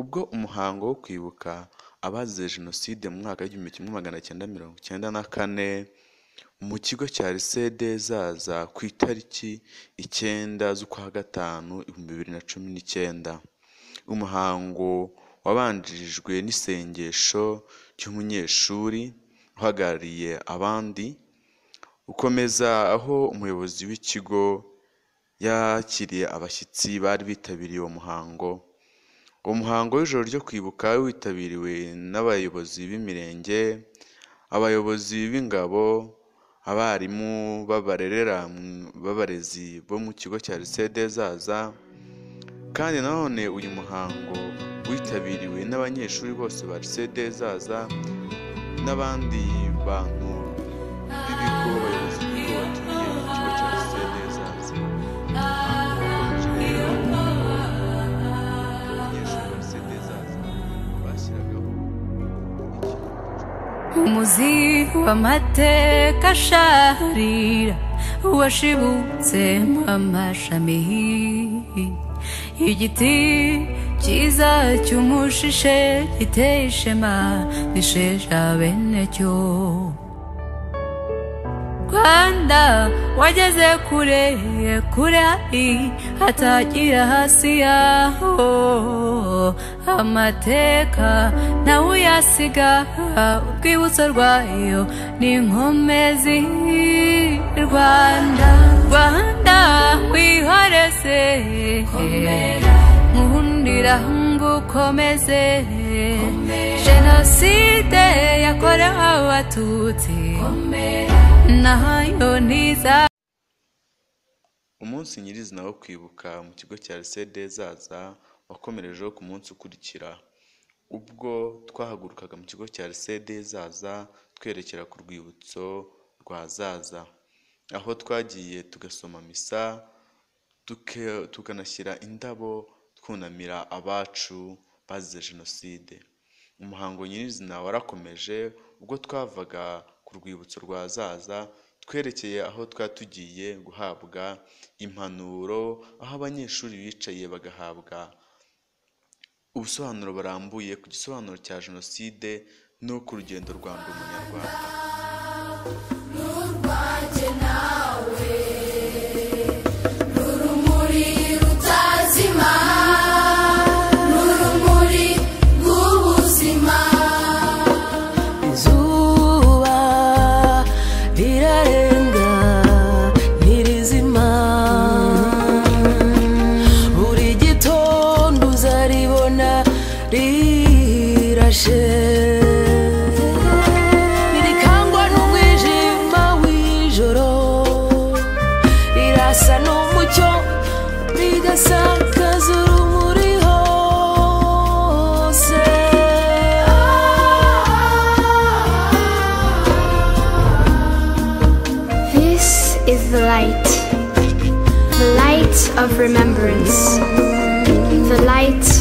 ubwo umuhango wo kwibuka abazize jenoside mu mwaka w'igihumbi kimwe magana cyenda mirongo icyenda na kane mu kigo cya lisede zaza ku itariki icyenda z'ukwa gatanu ibihumbi bibiri na cumi n'icyenda. Umuhango wabanjirijwe n'isengesho ry'umunyeshuri uhagarariye abandi ukomeza aho umuyobozi w'ikigo yakiriye abashyitsi bari bitabiriye uwo muhango. Uwo muhango w'ijoro ryo kwibuka witabiriwe n'abayobozi b'imirenge abayobozi b'ingabo abarimu b'abarerera b'abarezi bo mu kigo cya lisede zaza kandi nanone uyu muhango witabiriwe n'abanyeshuri bose ba lisede zaza n'abandi bantu umuzi w'amateka asharira washibutsemo amashami igiti cyiza cy'umushishe giteye ishema gisheja bene cyo. Rwanda wageze kure kure hatagira hasi yaho amateka nawe uyasiga urwibutso rwayo ni inkomezi rwanda rwanda wihoreze nkundira ngo ukomeze. Jenoside yakorewe abatutsi na yo ntiza umunsi nyirizina wo kwibuka mu kigo cya lisede zaza wakomerejeho ku munsi ukurikira. Ubwo twahagurukaga mu kigo cya lisede zaza twerekera ku rwibutso rwa zaza. Aho twagiye tugasoma misa tukanashyira indabo twunamira abacu bazize jenoside. Umuhango nyirizina warakomeje ubwo twavaga ku rwibutso zaza twerekeye aho twari tugiye guhabwa impanuro aho abanyeshuri bicaye bagahabwa ubusobanuro burambuye ku gisobanuro cya jenoside no ku rugendo rwa ndi umunyarwanda is the light, the light of remembrance, the light